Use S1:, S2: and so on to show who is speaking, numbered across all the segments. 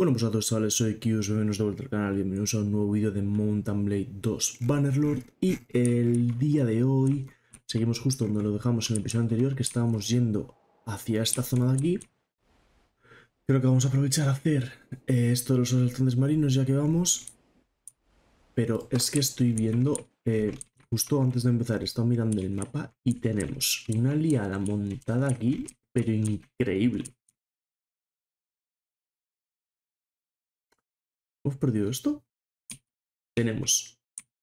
S1: Bueno pues a todos chavales, soy Kius, bienvenidos de vuelta al canal, bienvenidos a un nuevo vídeo de Mountain Blade 2 Bannerlord. Y el día de hoy seguimos justo donde lo dejamos en el episodio anterior, que estábamos yendo hacia esta zona de aquí. Creo que vamos a aprovechar a hacer eh, esto de los asaltantes marinos ya que vamos. Pero es que estoy viendo, eh, justo antes de empezar, he estado mirando el mapa y tenemos una liada montada aquí, pero increíble ¿Hemos perdido esto? Tenemos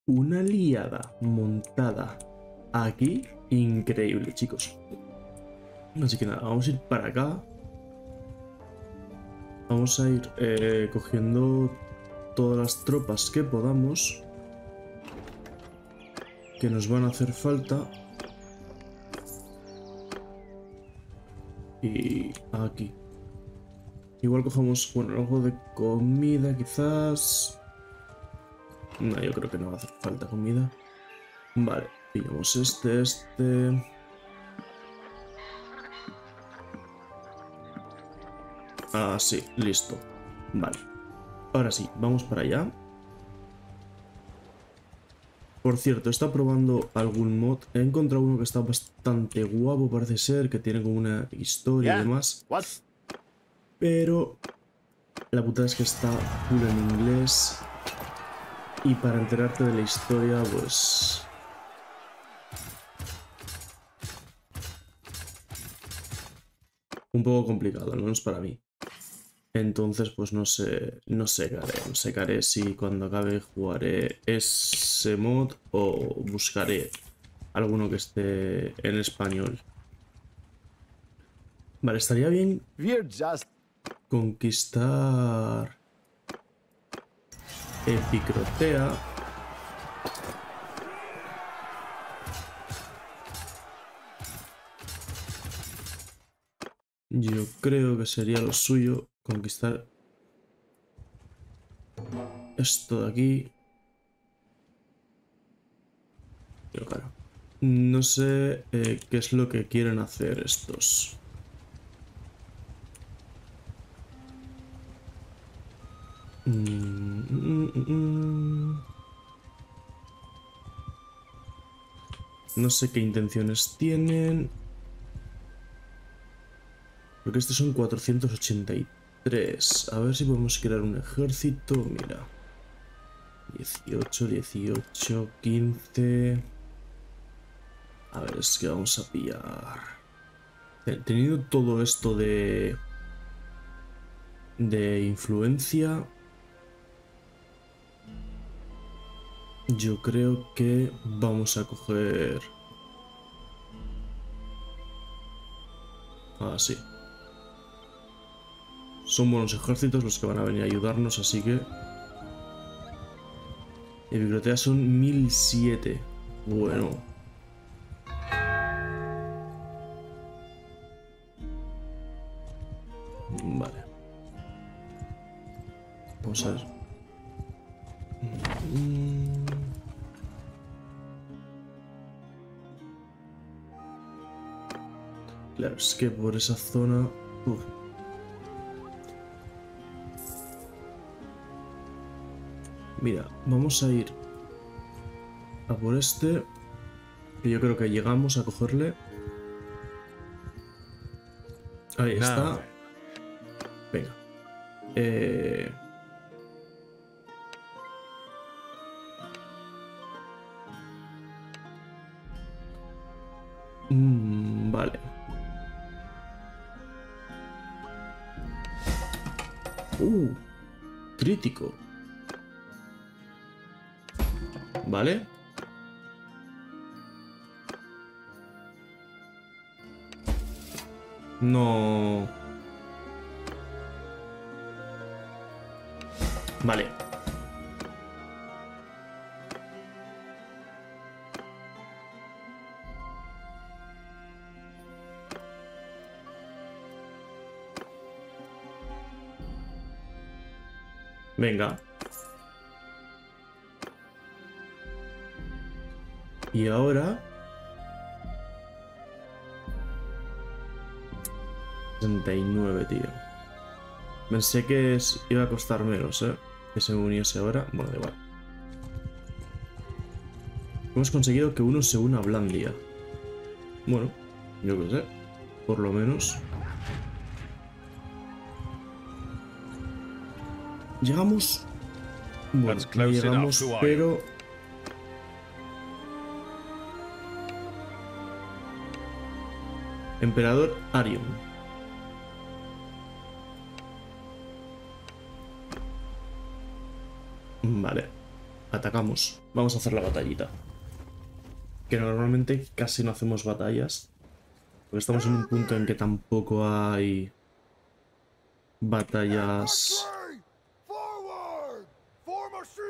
S1: una liada montada aquí. Increíble, chicos. Así que nada, vamos a ir para acá. Vamos a ir eh, cogiendo todas las tropas que podamos. Que nos van a hacer falta. Y aquí. Igual cogemos, bueno, algo de comida quizás. No, yo creo que no va a hacer falta comida. Vale, pillamos este, este. Ah, sí, listo. Vale. Ahora sí, vamos para allá. Por cierto, está probando algún mod. He encontrado uno que está bastante guapo, parece ser, que tiene como una historia y demás. Pero la putada es que está puro en inglés. Y para enterarte de la historia, pues... Un poco complicado, al menos para mí. Entonces, pues no sé, no sé qué haré. No sé qué haré si cuando acabe jugaré ese mod o buscaré alguno que esté en español. Vale, estaría bien conquistar Epicrotea. Yo creo que sería lo suyo conquistar esto de aquí. Pero claro, no sé eh, qué es lo que quieren hacer estos. No sé qué intenciones tienen. Porque estos son 483. A ver si podemos crear un ejército. Mira. 18, 18, 15... A ver, es que vamos a pillar... Teniendo todo esto de... De influencia... Yo creo que vamos a coger... Ah, sí. Son buenos ejércitos los que van a venir a ayudarnos, así que... En biblioteca son 1007. Bueno. Vale. Vamos a ver. Claro, es que por esa zona... Mira, vamos a ir a por este. Que yo creo que llegamos a cogerle. Ahí está. Venga. Eh... Venga. Y ahora... 69, tío. Pensé que iba a costar menos, ¿eh? Que se uniese ahora. Bueno, da igual. Hemos conseguido que uno se una a Blandia. Bueno, yo qué sé. Por lo menos. Llegamos. Bueno, llegamos,
S2: are
S1: pero. Emperador Arion. Vale. Atacamos. Vamos a hacer la batallita. Que normalmente casi no hacemos batallas. Porque estamos en un punto en que tampoco hay batallas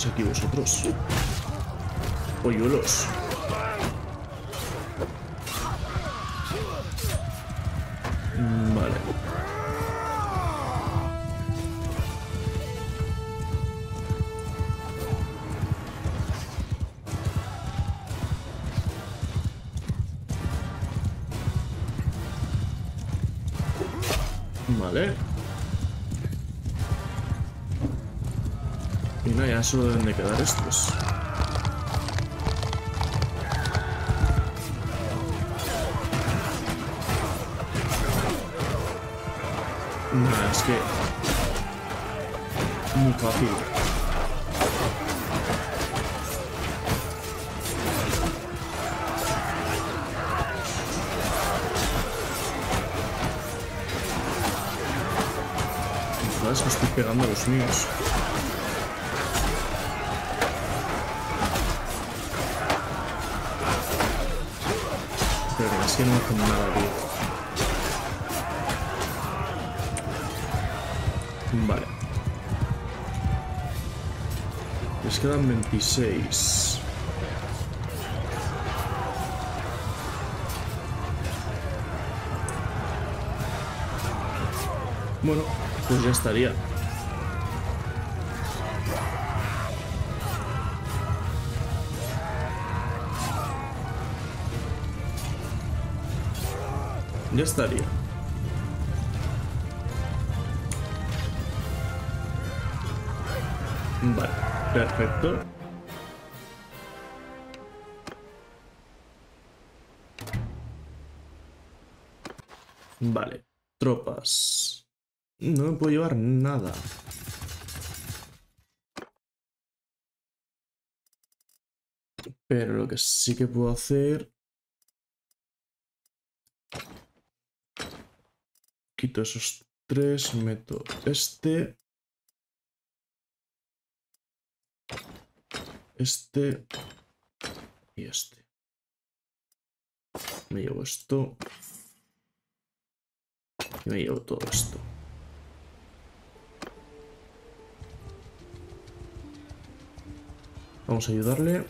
S1: ¿Qué hacéis aquí vosotros? Polluelos. Mm. Vale. Ya solo deben de quedar estos. Nah, es que... Muy fácil. No, es que estoy pegando los míos. Hacen nada, tío. Vale. Les quedan 26. Bueno, pues ya estaría. Estaría. Vale, perfecto. Vale, tropas. No me puedo llevar nada. Pero lo que sí que puedo hacer... Quito esos tres, meto este... Este... Y este. Me llevo esto. Y me llevo todo esto. Vamos a ayudarle.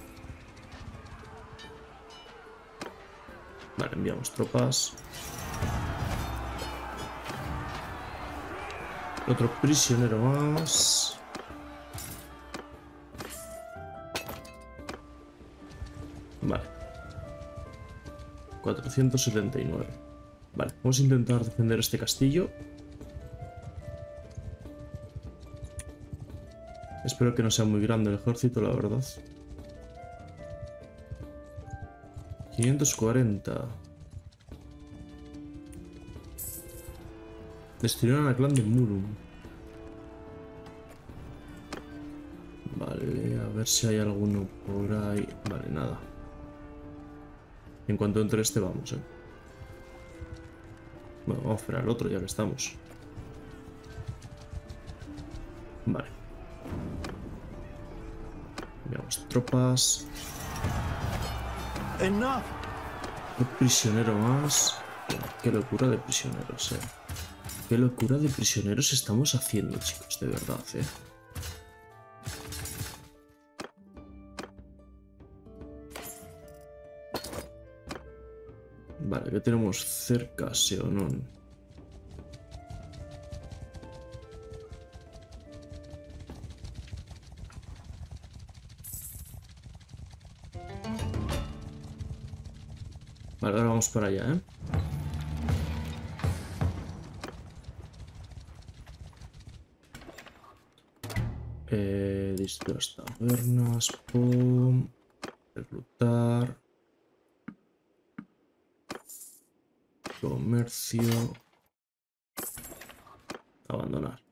S1: Vale, enviamos tropas. Otro prisionero más. Vale. 479. Vale, vamos a intentar defender este castillo. Espero que no sea muy grande el ejército, la verdad. 540. Destruyeron al clan de Murum. Vale, a ver si hay alguno por ahí. Vale, nada. En cuanto entre este, vamos, eh. Bueno, vamos a esperar al otro ya que estamos. Vale. Veamos, tropas.
S3: Enough.
S1: Un prisionero más. Qué locura de prisioneros, eh. Qué locura de prisioneros estamos haciendo, chicos, de verdad, eh. Vale, ¿qué tenemos cerca, Seonon? Vale, ahora vamos para allá, ¿eh? Distintas tabernas, pum. Reclutar. Comercio. Abandonar.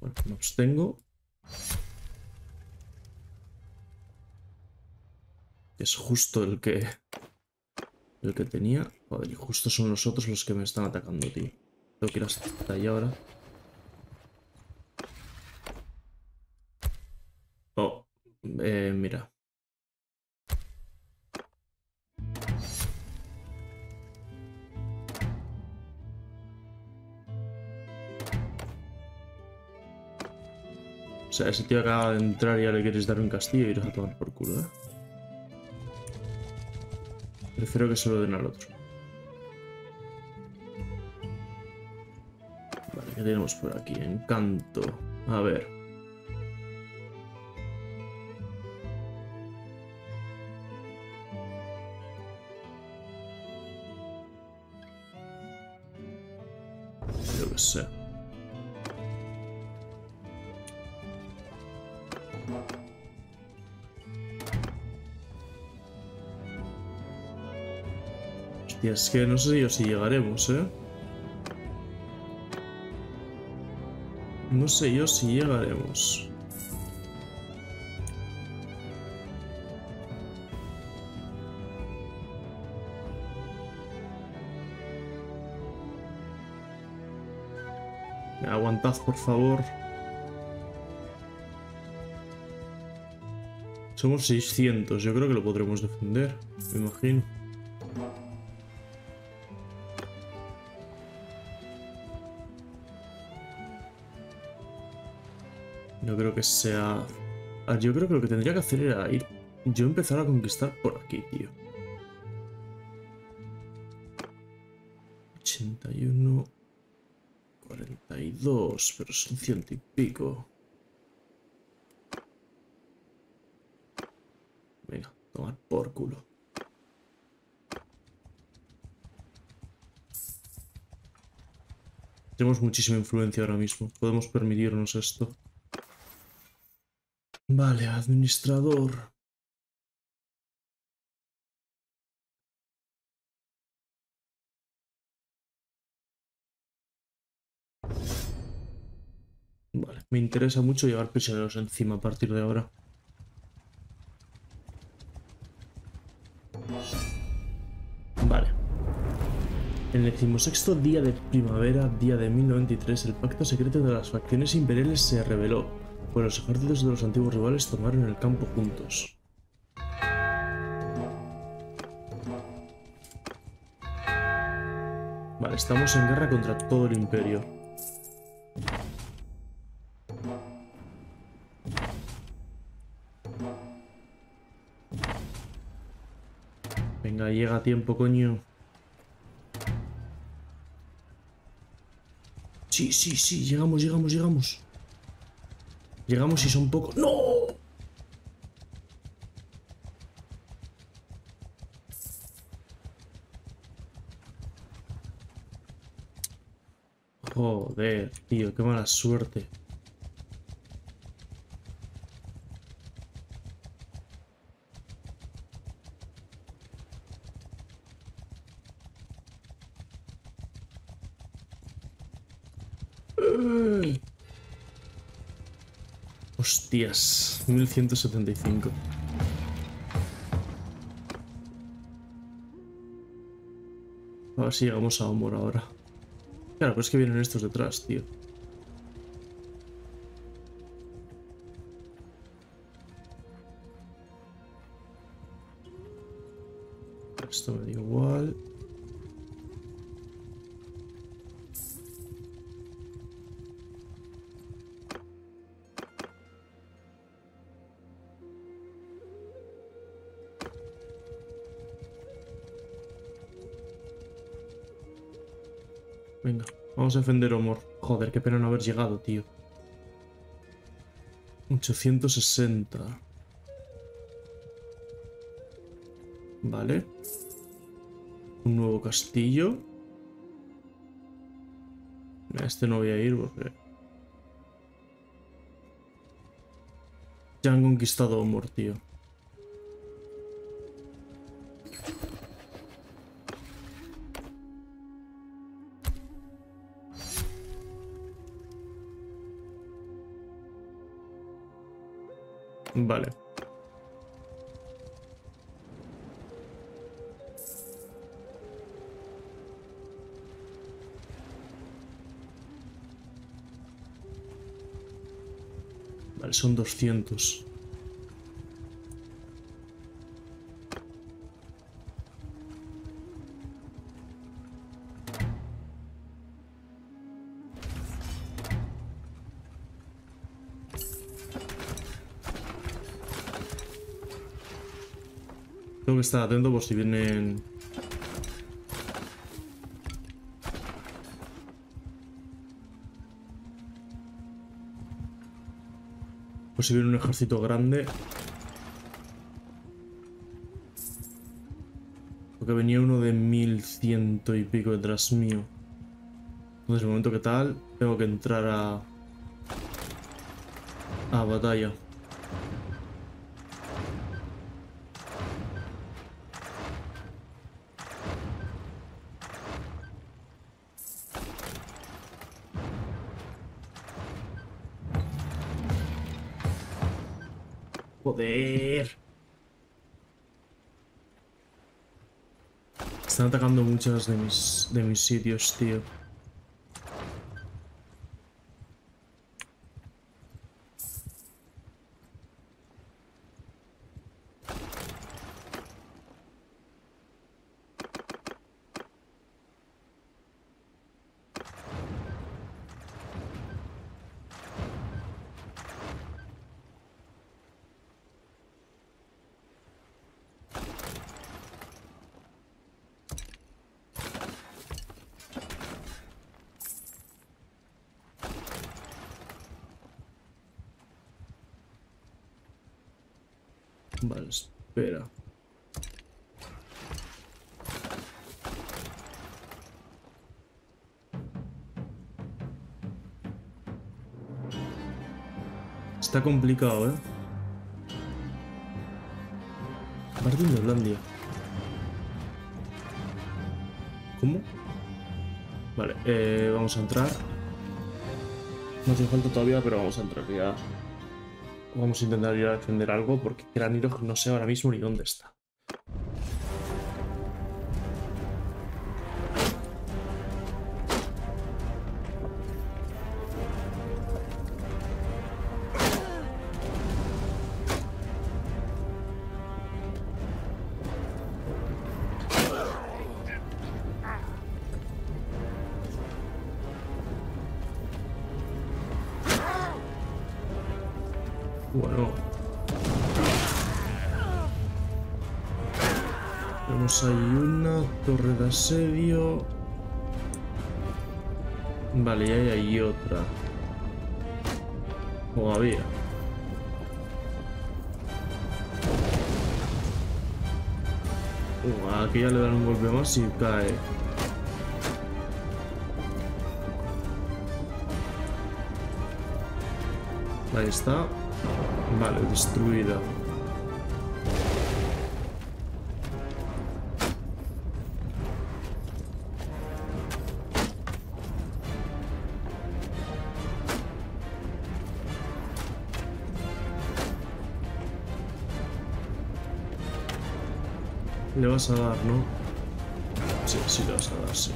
S1: Bueno, me abstengo. Es justo el que... El que tenía. Joder, y justo son los otros los que me están atacando, tío. Tengo que ir hasta allá ahora. Oh, eh, mira. O sea, ese tío acaba de entrar y ya le quieres dar un castillo y iros a tomar por culo, ¿eh? Prefiero que se lo den al otro. Vale, ¿qué tenemos por aquí? Encanto. A ver. Es que no sé yo si llegaremos, ¿eh? No sé yo si llegaremos. Aguantad, por favor. Somos 600, yo creo que lo podremos defender, me imagino. Que sea... Yo creo que lo que tendría que hacer era ir... Yo empezar a conquistar por aquí, tío. 81... 42... Pero son ciento y pico. Venga, tomar por culo. Tenemos muchísima influencia ahora mismo. Podemos permitirnos esto. Vale, administrador. Vale, me interesa mucho llevar prisioneros encima a partir de ahora. Vale. En el decimosexto día de primavera, día de 1093, el pacto secreto de las facciones imperiales se reveló, pues los ejércitos de los antiguos rivales tomaron el campo juntos. Vale, estamos en guerra contra todo el imperio. Venga, llega a tiempo, coño. Sí, sí, sí, llegamos, llegamos, llegamos. Llegamos y son pocos. ¡No! Joder, tío, qué mala suerte. Hostias, 1175. A ver si llegamos a Homor ahora. Claro, pero es que vienen estos detrás, tío. Esto me da igual. Vamos a defender Homor. Joder, qué pena no haber llegado, tío. 860. Vale. Un nuevo castillo. A este no voy a ir porque... Ya han conquistado Homor, tío. 200. Tengo que estar atento por si vienen... Si viene un ejército grande. Porque venía uno de mil ciento y pico detrás mío. Entonces, el momento que tal, tengo que entrar a... A batalla. Están atacando muchos de mis, de mis sitios, tío. Complicado, ¿eh? Martín de Hollandia. ¿Cómo? Vale, eh, vamos a entrar. No hace falta todavía, pero vamos a entrar ya. Vamos a intentar ir a defender algo porque Granirog no sé ahora mismo ni dónde está. Aquí ya le dan un golpe más y cae. Ahí está. Vale, destruida. Vas a dar, ¿no? Sí, sí le vas a dar, sí.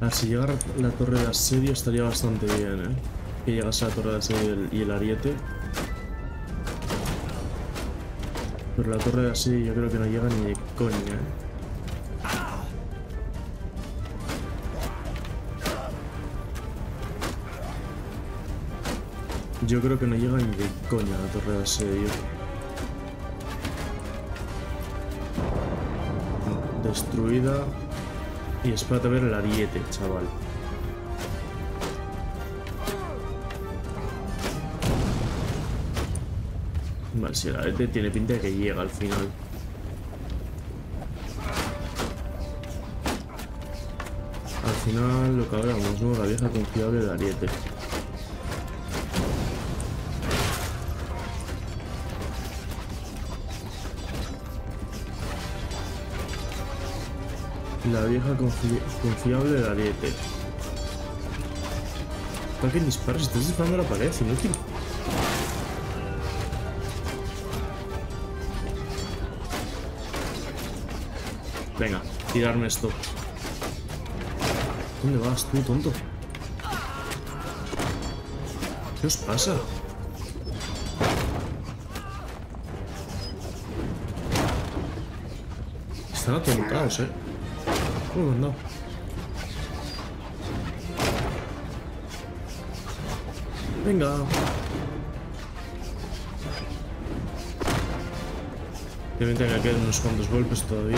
S1: A ver, si llegara la torre de asedio estaría bastante bien, ¿eh? Que llegase la torre de asedio y el ariete. Pero la torre de asedio yo creo que no llega ni de coña, ¿eh? Yo creo que no llega ni de coña la torre de asedio. Destruida. Y espérate a ver el ariete, chaval. Vale, si el ariete tiene pinta de que llega al final. Al final lo que hablamos, ¿no? La vieja confiable del ariete. La vieja confi- confiable del ariete. ¿Para qué disparas? Estás disparando la pared, inútil. Venga, tirarme esto. ¿Dónde vas tú, tonto? ¿Qué os pasa? Están atontados, eh. ¿Cómo me han dado? Venga. Obviamente que quedan unos cuantos golpes todavía.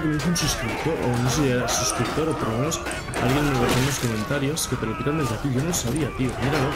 S1: Que me dijo un suscriptor, o no sé si era suscriptor, o por lo menos alguien me lo dejó en los comentarios, que te lo quitan desde aquí. Yo no sabía, tío, míralo.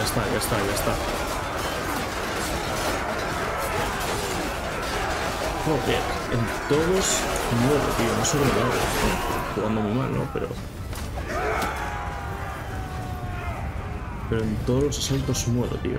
S1: ya está, ya está, ya está. Joder, en todos muero tío. No sé cómo lo hago. Jugando muy mal, ¿no? Pero... Pero en todos los asaltos muero, tío.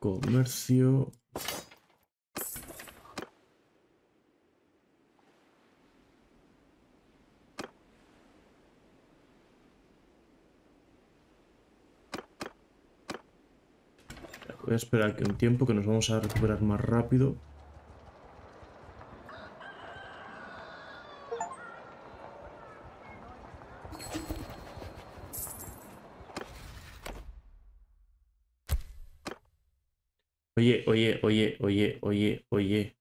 S1: Comercio. Voy a esperar que un tiempo que nos vamos a recuperar más rápido. Oye, oye, oye, oye, oye, oye.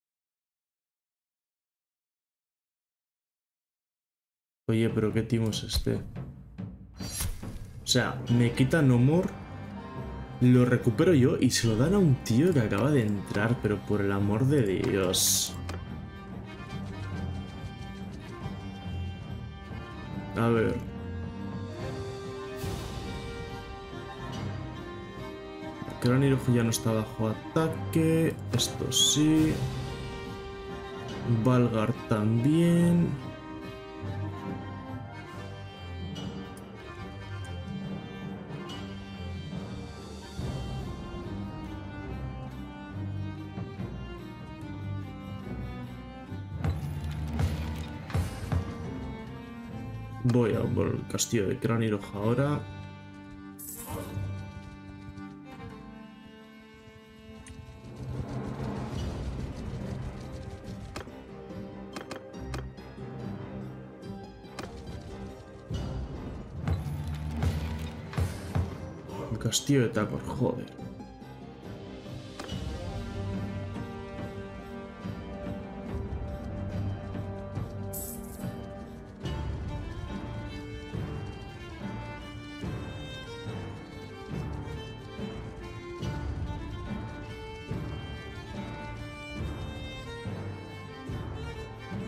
S1: Oye, pero qué timo es este. O sea, me quitan humor, lo recupero yo y se lo dan a un tío que acaba de entrar, pero por el amor de Dios. A ver. Cráneo rojo ya no está bajo ataque. Esto sí. Valgar también. Voy a por el castillo de Cráneo ahora. Castillo de Tacor, joder.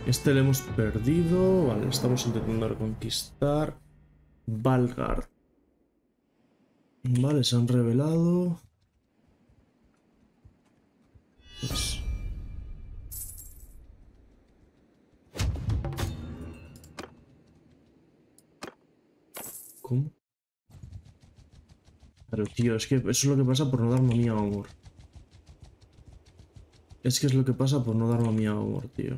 S1: Este le hemos perdido. Vale, estamos intentando reconquistar. Valgar. Vale, se han revelado. Pues- ¿Cómo? Pero tío, es que eso es lo que pasa por no darme a mí amor. Es que es lo que pasa por no darme a mí amor, tío.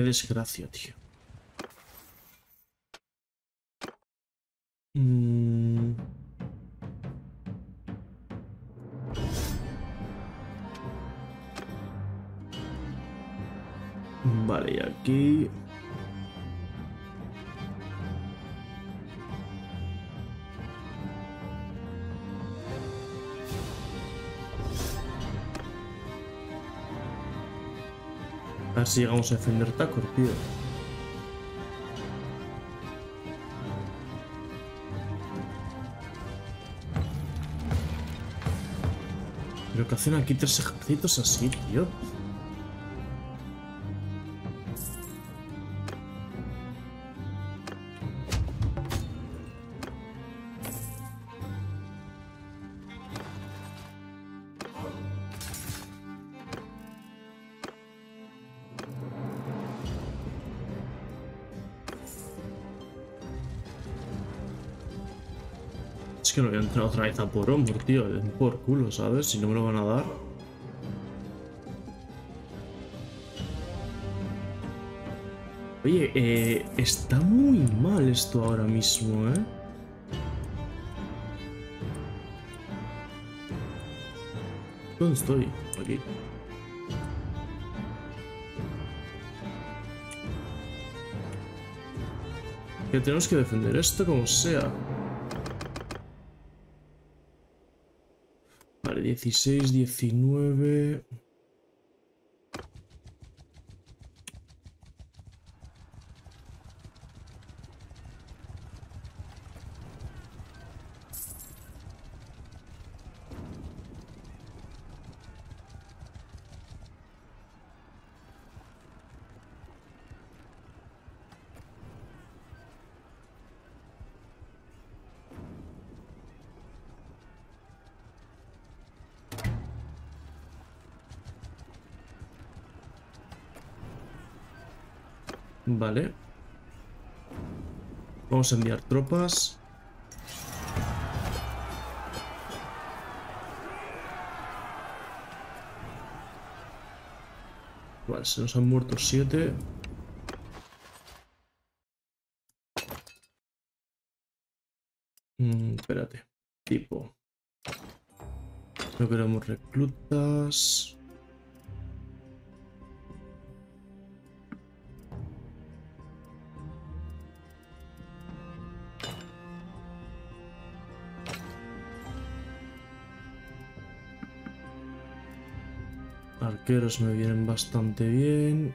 S1: Qué desgracia, tío. Mm. Vale, aquí... A ver si llegamos a defender Tacor, tío. Pero que hacen aquí tres ejércitos así, tío. Es que no voy a entrar otra vez a por hombro, tío. Por culo, ¿sabes? Si no me lo van a dar. Oye, eh, está muy mal esto ahora mismo, ¿eh? ¿Dónde estoy? Aquí. Que tenemos que defender esto como sea. 16, 19... Vale. Vamos a enviar tropas. Vale, se nos han muerto siete. Mm, espérate. Tipo. No queremos reclutas. Arqueros me vienen bastante bien.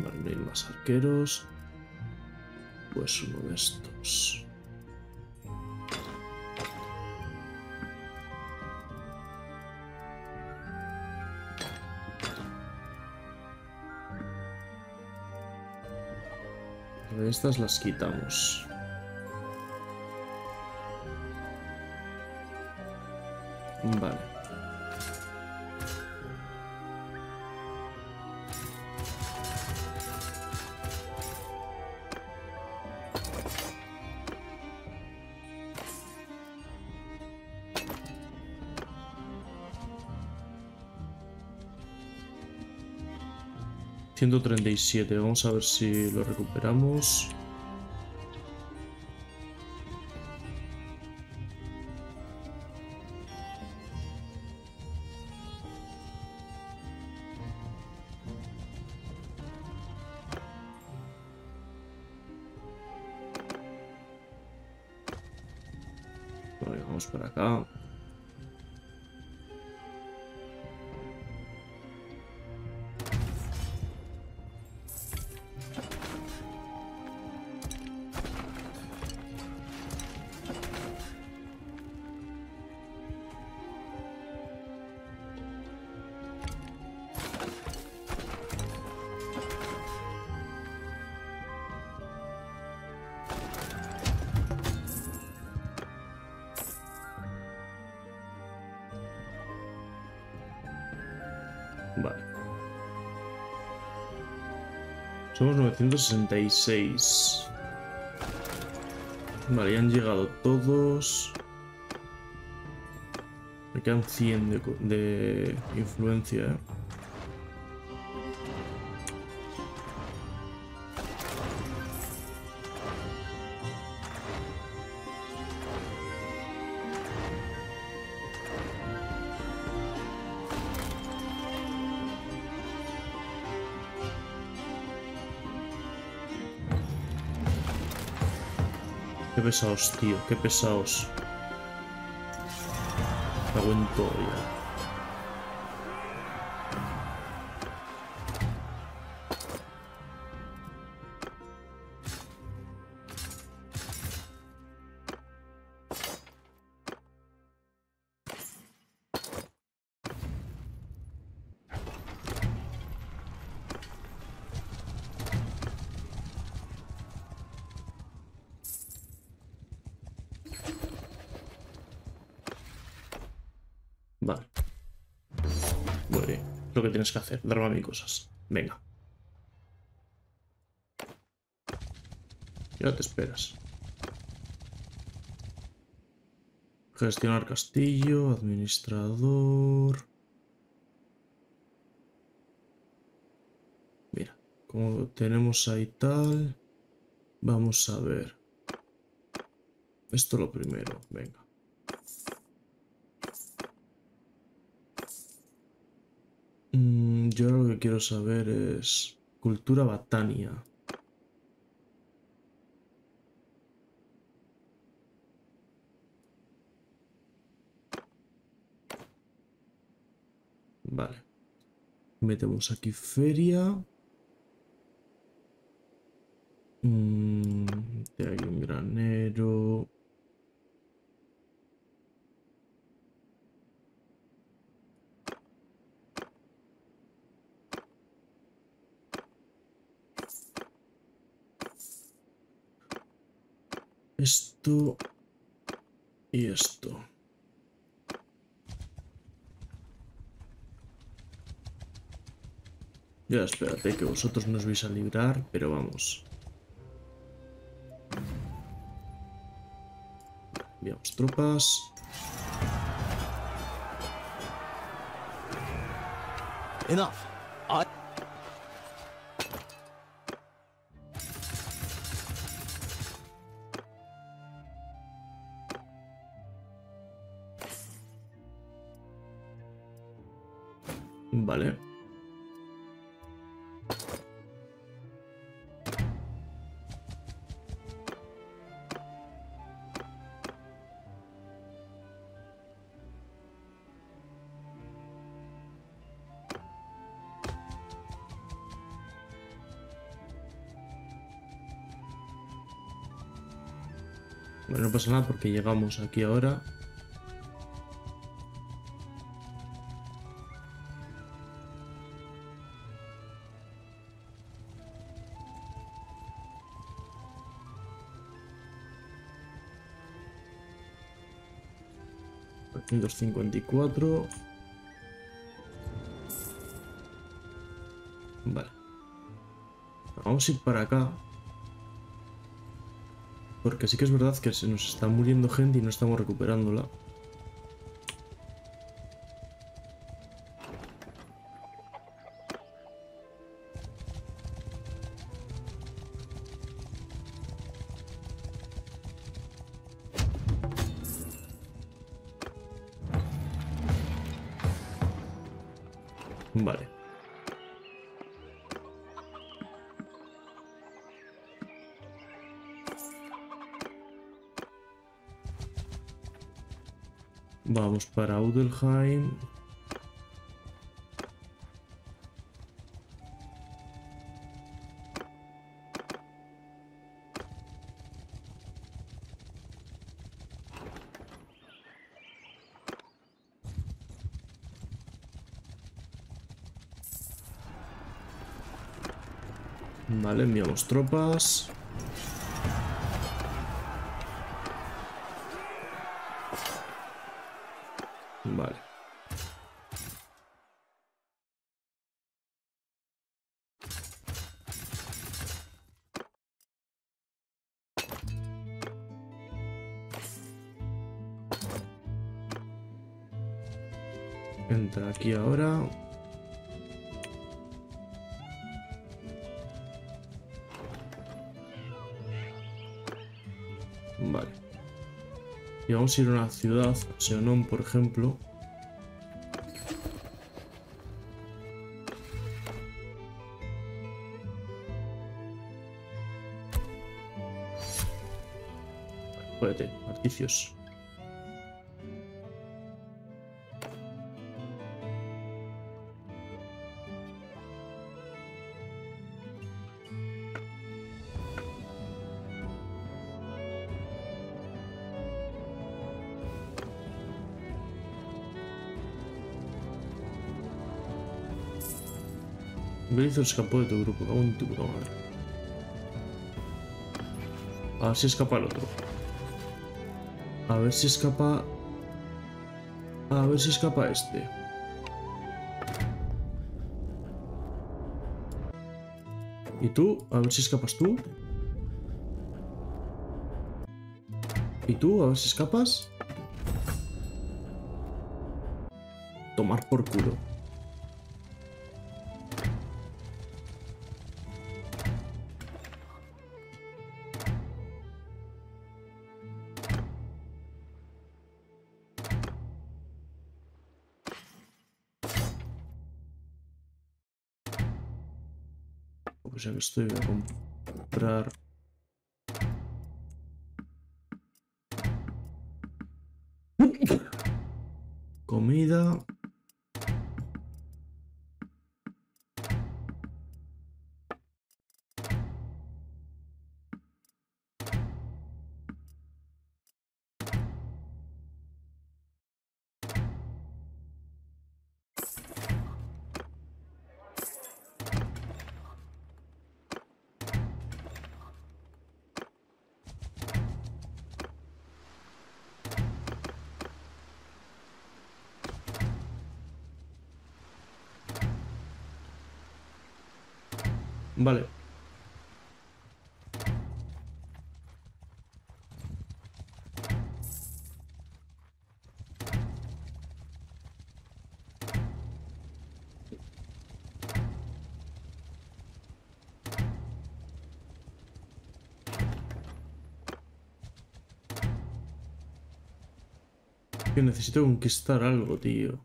S1: Vale, no hay más arqueros. Pues uno de estos. De estas las quitamos. Vale. ...137... Vamos a ver si lo recuperamos. Vamos para acá. Somos 966. Vale, ya han llegado todos. Me quedan 100 de, de influencia, ¿eh? Pesados, tío, qué pesados. Cago en todo ya. Lo que tienes que hacer, darme a mí cosas. Venga. Ya te esperas. Gestionar castillo, administrador. Mira, como tenemos ahí tal. Vamos a ver. Esto lo primero, venga. Mm, yo lo que quiero saber es cultura batania. Vale. Metemos aquí feria. Mm, de ahí un granero. Esto y esto. Ya, espérate, que vosotros nos vais a librar, pero vamos. Tropas.
S2: Enough.
S1: Vale. Bueno, no pasa nada porque llegamos aquí ahora. Doscientos cincuenta y cuatro. Vale. Vamos a ir para acá. Porque sí que es verdad que se nos está muriendo gente y no estamos recuperándola. Vamos para Udelheim. Vale, enviamos tropas. Aquí ahora. Vale. Y vamos a ir a una ciudad, Seonon, por ejemplo. Jódete, articios. Belizo escapó de tu grupo, en tu puta madre. A ver si escapa el otro. A ver si escapa... A ver si escapa este. ¿Y tú? A ver si escapas tú. ¿Y tú? A ver si escapas. Tomar por culo. Pues a comprar. Comida. Que necesito conquistar algo, tío.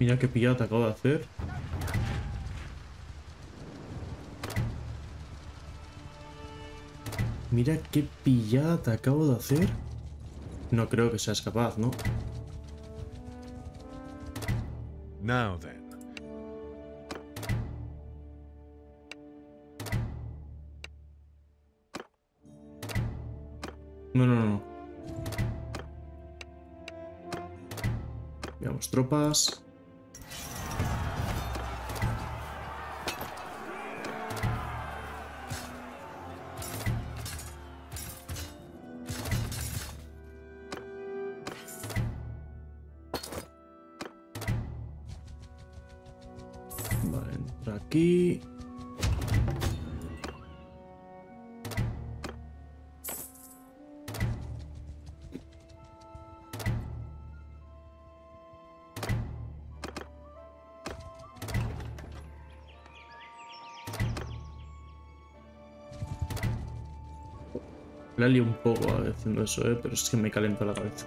S1: Mira qué pillada te acabo de hacer. Mira qué pillada te acabo de hacer. No creo que seas capaz, ¿no?
S3: Now then.
S1: No, no, no, no. Veamos tropas. La un poco haciendo eso, ¿eh? pero es que me calentó la cabeza.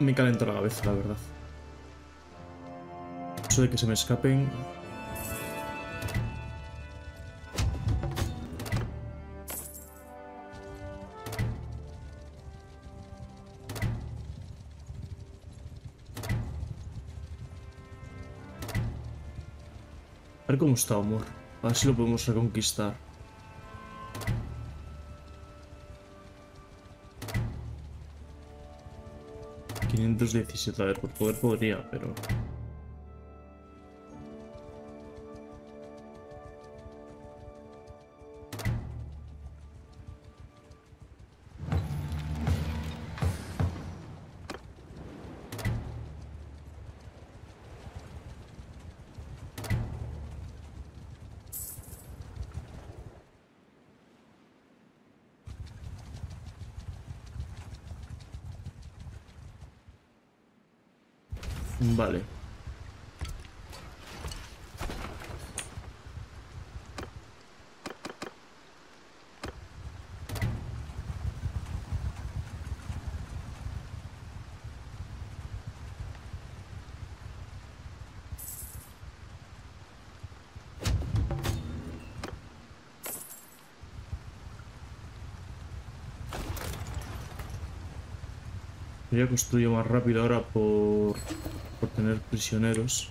S1: Me calentó la cabeza, la verdad. Eso de que se me escapen. A ver cómo está Amor. A ver si lo podemos reconquistar. ...517, a ver, por poder podría, pero... Voy a construir más rápido ahora por, por tener prisioneros.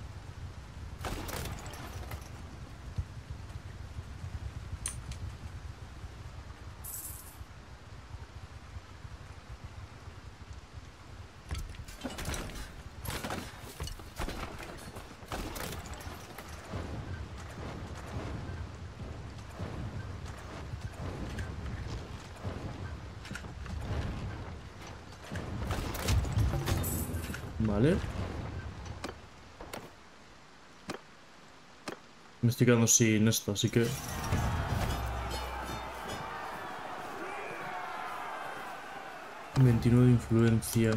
S1: Vale. Me estoy quedando sin esto, así que... Veintinueve de influencia.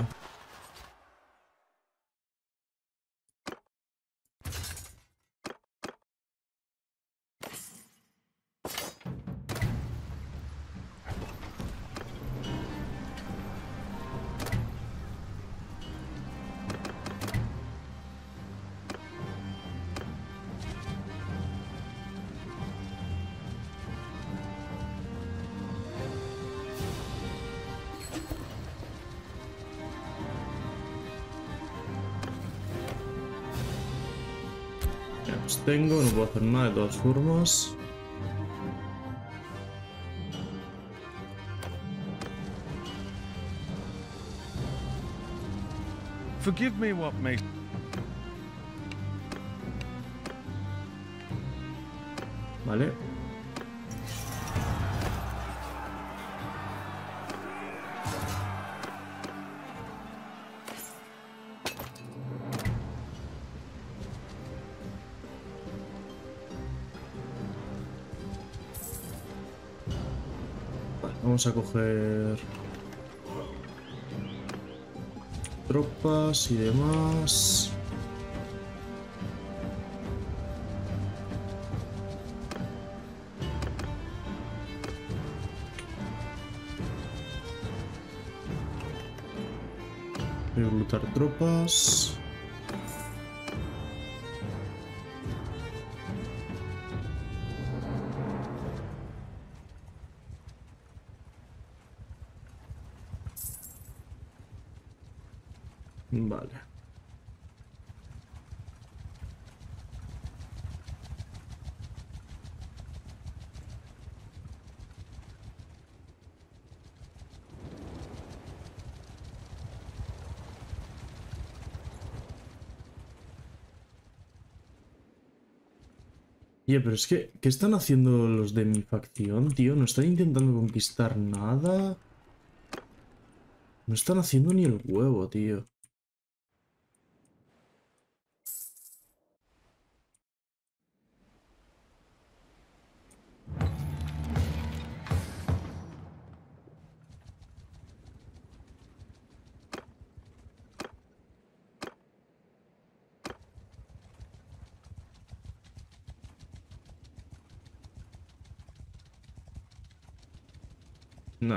S1: Puedo hacer nada de todas formas.
S3: Forgive me what may.
S1: Vale. Vamos a coger tropas y demás. Reclutar tropas. Pero es que, ¿qué están haciendo los de mi facción, tío? ¿No están intentando conquistar nada? No están haciendo ni el huevo, tío.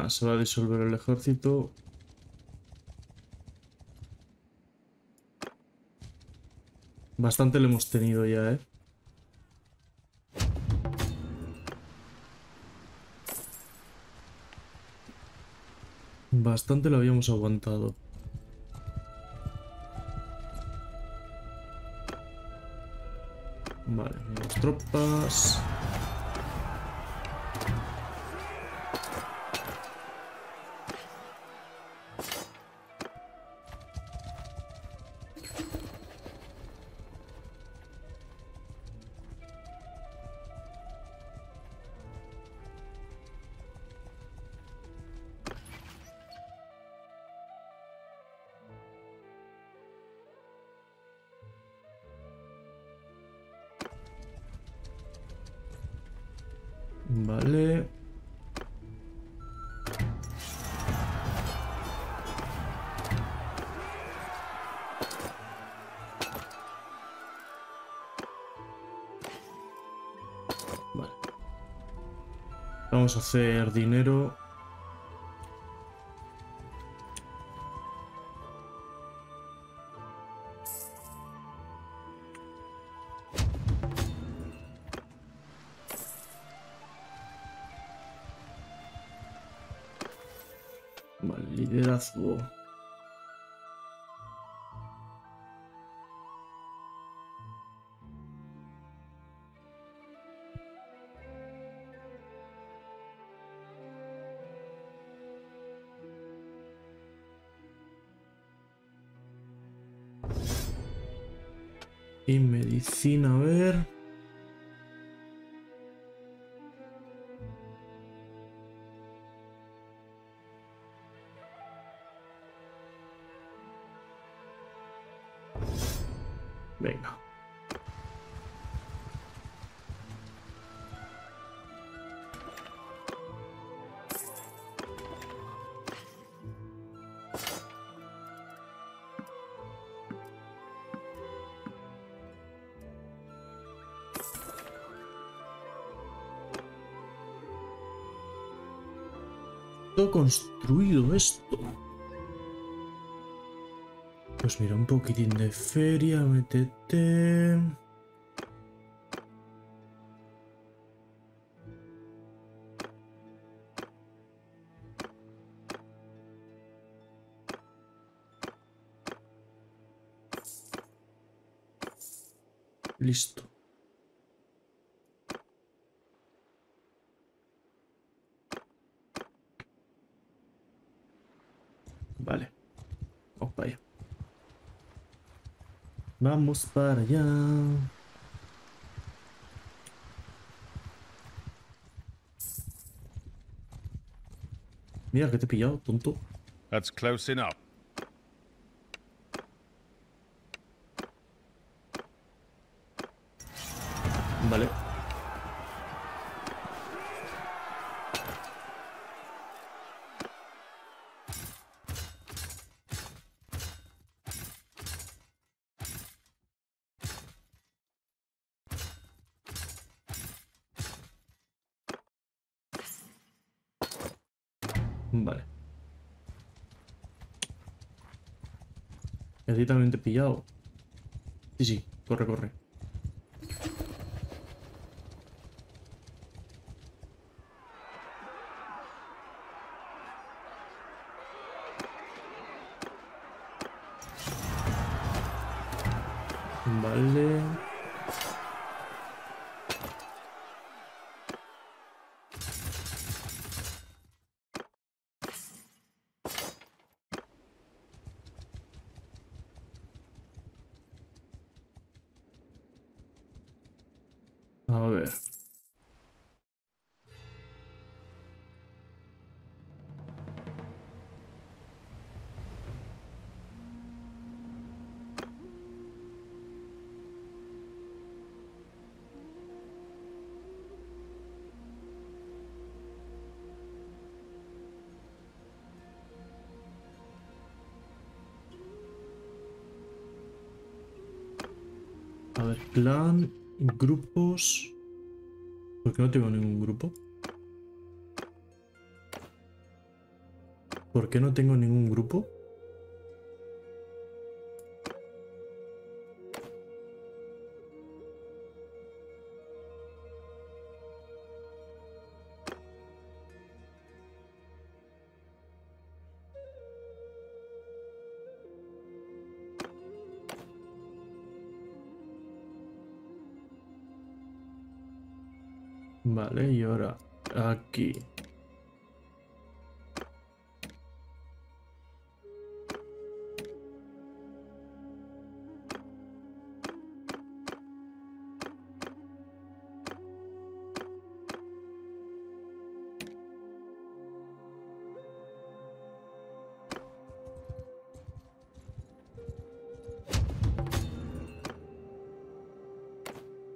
S1: Se va a disolver el ejército. Bastante lo hemos tenido ya, ¿eh? Bastante lo habíamos aguantado. Vale, tropas. Vamos a hacer dinero. Vale, liderazgo. Medicina, a ver. Venga. Todo construido esto. Pues mira, un poquitín de feria, métete. Listo. Vamos para allá. Mira que te he pillado, tonto.
S3: That's close enough.
S1: Vale. Vale. ¿Y pillado? Sí, sí, corre, corre. Clan, grupos. ¿Por qué no tengo ningún grupo? ¿Por qué no tengo ningún grupo? Ahora aquí.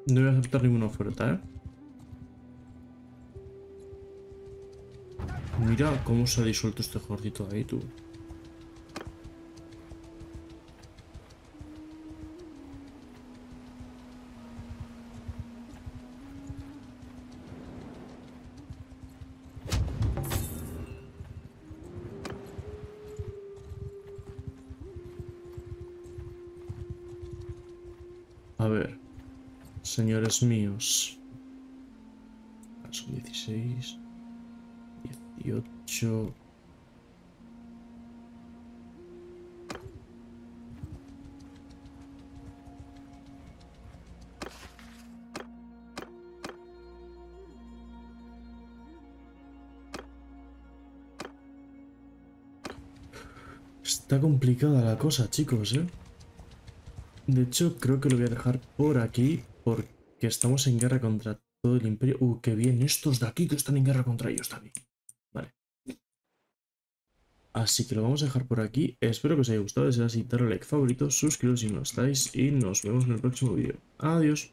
S1: No voy a aceptar ninguna oferta, ¿eh? Mira cómo se ha disuelto este gordito ahí, tú. Señores míos. Complicada la cosa, chicos, ¿eh? De hecho, creo que lo voy a dejar por aquí porque estamos en guerra contra todo el imperio. Uh, qué bien, estos de aquí que están en guerra contra ellos también. Vale. Así que lo vamos a dejar por aquí. Espero que os haya gustado. Si es así, darle like favorito, suscribiros si no estáis y nos vemos en el próximo vídeo. Adiós.